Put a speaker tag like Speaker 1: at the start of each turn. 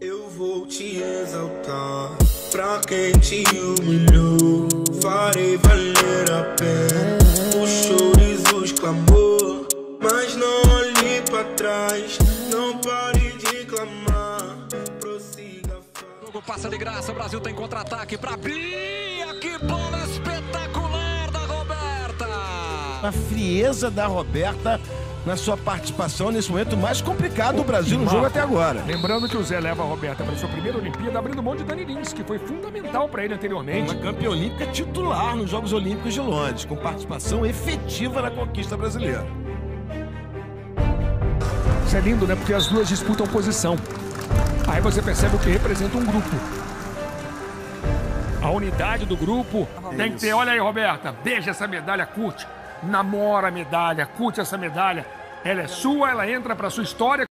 Speaker 1: Eu vou te exaltar pra quem te humilhou. Farei valer a pena os choros, os clamor. Mas não olhe pra trás, não pare de clamar. Prossiga.
Speaker 2: O jogo passa de graça, o Brasil tem contra-ataque pra Bia. Que bola espetacular da Roberta!
Speaker 3: A frieza da Roberta na sua participação nesse momento mais complicado do Brasil no jogo até agora.
Speaker 4: Lembrando que o Zé leva a Roberta para sua primeira Olimpíada, abrindo mão de Dani Lins, que foi fundamental para ele anteriormente.
Speaker 3: Uma campeã olímpica titular nos Jogos Olímpicos de Londres, com participação efetiva na conquista brasileira.
Speaker 4: Isso é lindo, né? Porque as duas disputam posição. Aí você percebe o que representa um grupo. A unidade do grupo tem que ter. Olha aí, Roberta, beija essa medalha, curte. Namora a medalha, curte essa medalha. Ela é sua, ela entra para sua história.